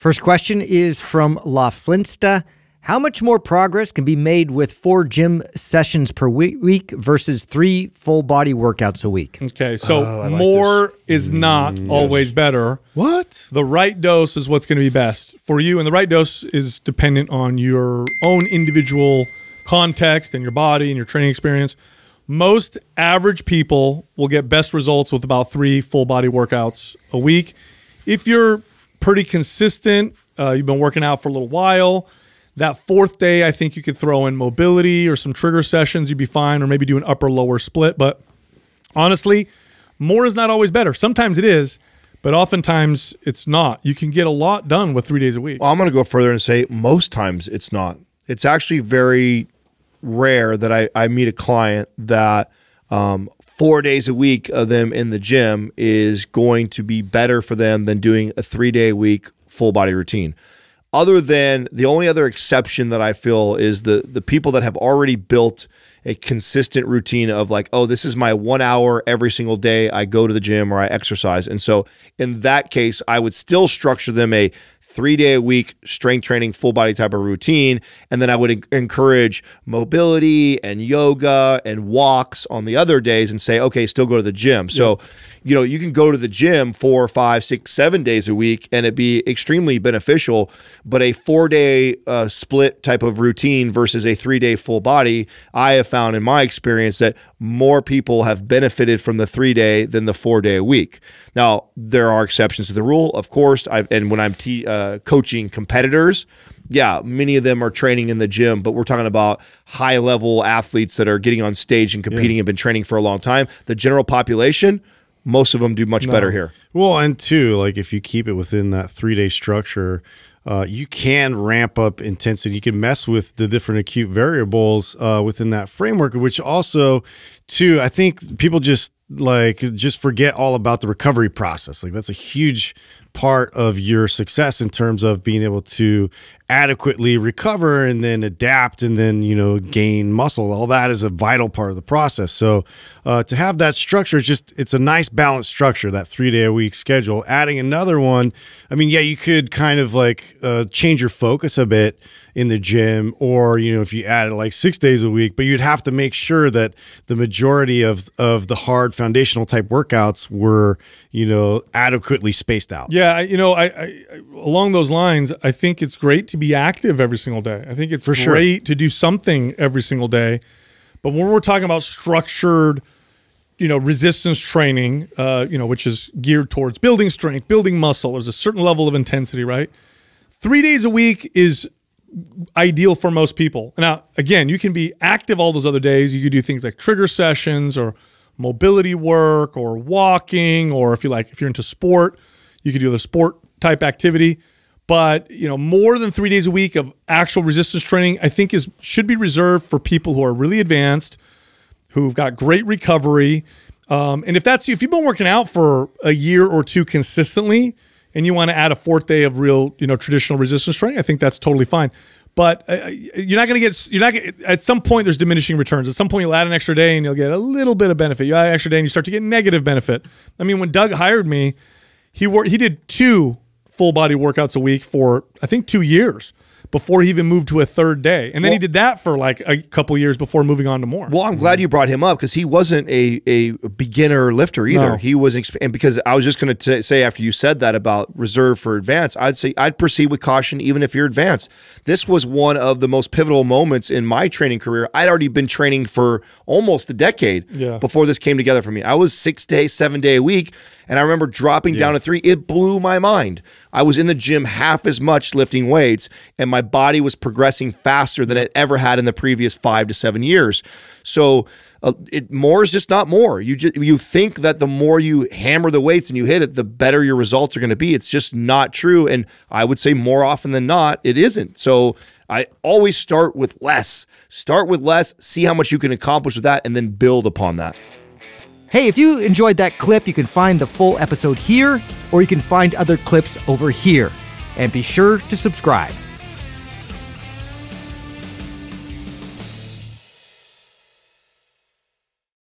First question is from La Flinsta. How much more progress can be made with four gym sessions per week versus three full body workouts a week? Okay, so oh, like more this. is not mm, always yes. better. What? The right dose is what's going to be best for you, and the right dose is dependent on your own individual context and your body and your training experience. Most average people will get best results with about three full body workouts a week. If you're pretty consistent, uh, you've been working out for a little while that fourth day, I think you could throw in mobility or some trigger sessions. You'd be fine, or maybe do an upper lower split. But honestly, more is not always better. Sometimes it is, but oftentimes it's not. You can get a lot done with three days a week. Well, I'm going to go further and say most times it's not. It's actually very rare that I, I meet a client that um, four days a week of them in the gym is going to be better for them than doing a three day a week full body routine other than the only other exception that I feel is the the people that have already built a consistent routine of like, oh, this is my one hour every single day I go to the gym or I exercise. And so in that case, I would still structure them a three day a week strength training, full body type of routine. And then I would encourage mobility and yoga and walks on the other days and say, okay, still go to the gym. So, you know, you can go to the gym four, five, six, seven days a week and it be extremely beneficial. But a four day uh, split type of routine versus a three day full body, I have found in my experience that more people have benefited from the three day than the four day a week. Now, there are exceptions to the rule, of course. I've, and when I'm t- uh, coaching competitors, yeah, many of them are training in the gym, but we're talking about high level athletes that are getting on stage and competing yeah. and been training for a long time. The general population, most of them do much no. better here. Well, and two, like if you keep it within that three day structure, uh, you can ramp up intensity. You can mess with the different acute variables uh, within that framework, which also, too, I think people just like just forget all about the recovery process. Like that's a huge part of your success in terms of being able to adequately recover and then adapt and then you know gain muscle. All that is a vital part of the process. So uh, to have that structure it's just it's a nice balanced structure that three day a week schedule. Adding another one i mean yeah you could kind of like uh, change your focus a bit in the gym or you know if you added like six days a week but you'd have to make sure that the majority of of the hard foundational type workouts were you know adequately spaced out yeah you know I, I along those lines i think it's great to be active every single day. I think it's For great sure. to do something every single day. But when we're talking about structured, you know, resistance training, uh, you know, which is geared towards building strength, building muscle, there's a certain level of intensity, right? Three days a week is ideal for most people. Now, again, you can be active all those other days. You could do things like trigger sessions or mobility work or walking, or if you like, if you're into sport, you could do the sport type activity. But you know, more than three days a week of actual resistance training, I think is should be reserved for people who are really advanced, who've got great recovery. Um, and if that's if you've been working out for a year or two consistently, and you want to add a fourth day of real, you know, traditional resistance training, I think that's totally fine. But uh, you're not going to get you're not gonna, at some point there's diminishing returns. At some point you'll add an extra day and you'll get a little bit of benefit. You add an extra day and you start to get negative benefit. I mean, when Doug hired me, he worked he did two full body workouts a week for I think two years before he even moved to a third day. And then well, he did that for like a couple years before moving on to more. Well, I'm glad you brought him up because he wasn't a, a beginner lifter either. No. He was, and because I was just going to say after you said that about reserve for advance, I'd say I'd proceed with caution even if you're advanced. This was one of the most pivotal moments in my training career. I'd already been training for almost a decade yeah. before this came together for me. I was six day, seven day a week. And I remember dropping yeah. down to three. It blew my mind. I was in the gym half as much lifting weights, and my body was progressing faster than it ever had in the previous five to seven years. So uh, it, more is just not more. You just, you think that the more you hammer the weights and you hit it, the better your results are going to be. It's just not true. And I would say more often than not, it isn't. So I always start with less. Start with less, see how much you can accomplish with that, and then build upon that. Hey, if you enjoyed that clip, you can find the full episode here, or you can find other clips over here. And be sure to subscribe.